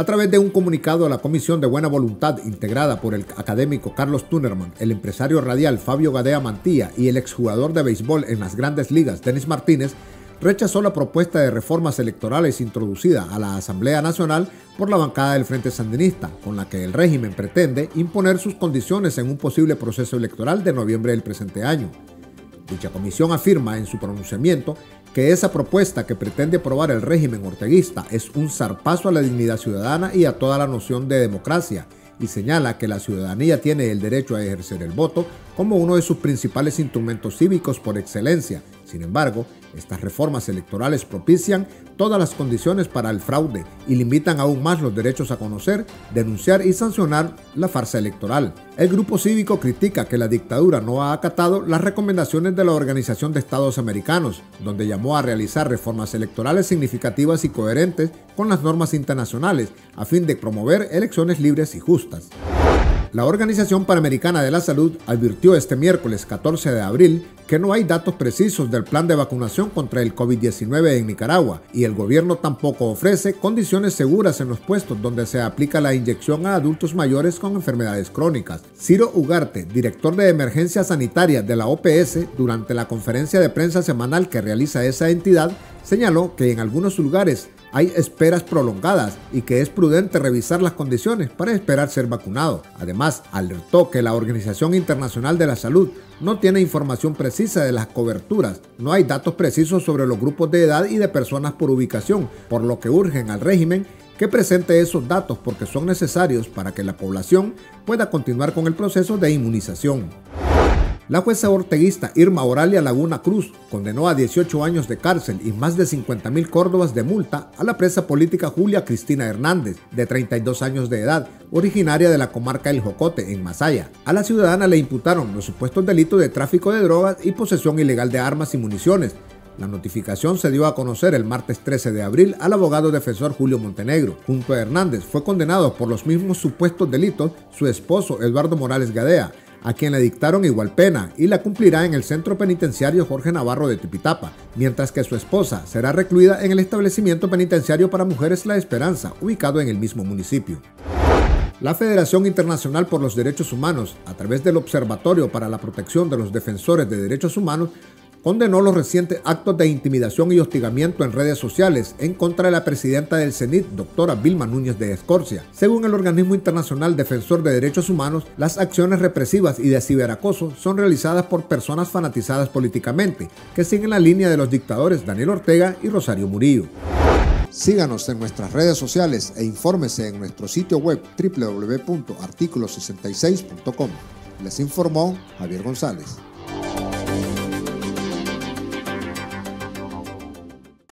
A través de un comunicado a la Comisión de Buena Voluntad integrada por el académico Carlos Tunerman, el empresario radial Fabio Gadea Mantilla y el exjugador de béisbol en las grandes ligas Denis Martínez, rechazó la propuesta de reformas electorales introducida a la Asamblea Nacional por la bancada del Frente Sandinista, con la que el régimen pretende imponer sus condiciones en un posible proceso electoral de noviembre del presente año. Dicha comisión afirma en su pronunciamiento que esa propuesta que pretende aprobar el régimen orteguista es un zarpazo a la dignidad ciudadana y a toda la noción de democracia y señala que la ciudadanía tiene el derecho a ejercer el voto como uno de sus principales instrumentos cívicos por excelencia. Sin embargo, estas reformas electorales propician todas las condiciones para el fraude y limitan aún más los derechos a conocer, denunciar y sancionar la farsa electoral. El grupo cívico critica que la dictadura no ha acatado las recomendaciones de la Organización de Estados Americanos, donde llamó a realizar reformas electorales significativas y coherentes con las normas internacionales a fin de promover elecciones libres y justas. La Organización Panamericana de la Salud advirtió este miércoles 14 de abril que no hay datos precisos del plan de vacunación contra el COVID-19 en Nicaragua y el gobierno tampoco ofrece condiciones seguras en los puestos donde se aplica la inyección a adultos mayores con enfermedades crónicas. Ciro Ugarte, director de emergencia sanitaria de la OPS, durante la conferencia de prensa semanal que realiza esa entidad, señaló que en algunos lugares hay esperas prolongadas y que es prudente revisar las condiciones para esperar ser vacunado. Además, alertó que la Organización Internacional de la Salud no tiene información precisa de las coberturas, no hay datos precisos sobre los grupos de edad y de personas por ubicación, por lo que urgen al régimen que presente esos datos porque son necesarios para que la población pueda continuar con el proceso de inmunización. La jueza orteguista Irma Oralia Laguna Cruz condenó a 18 años de cárcel y más de 50 mil córdobas de multa a la presa política Julia Cristina Hernández, de 32 años de edad, originaria de la comarca El Jocote, en Masaya. A la ciudadana le imputaron los supuestos delitos de tráfico de drogas y posesión ilegal de armas y municiones, la notificación se dio a conocer el martes 13 de abril al abogado defensor Julio Montenegro. Junto a Hernández fue condenado por los mismos supuestos delitos su esposo Eduardo Morales Gadea, a quien le dictaron igual pena y la cumplirá en el centro penitenciario Jorge Navarro de Tipitapa, mientras que su esposa será recluida en el establecimiento penitenciario para mujeres La Esperanza, ubicado en el mismo municipio. La Federación Internacional por los Derechos Humanos, a través del Observatorio para la Protección de los Defensores de Derechos Humanos, condenó los recientes actos de intimidación y hostigamiento en redes sociales en contra de la presidenta del CENIT, doctora Vilma Núñez de Escorcia. Según el organismo internacional defensor de derechos humanos, las acciones represivas y de ciberacoso son realizadas por personas fanatizadas políticamente, que siguen la línea de los dictadores Daniel Ortega y Rosario Murillo. Síganos en nuestras redes sociales e infórmese en nuestro sitio web www.articulo66.com. Les informó Javier González.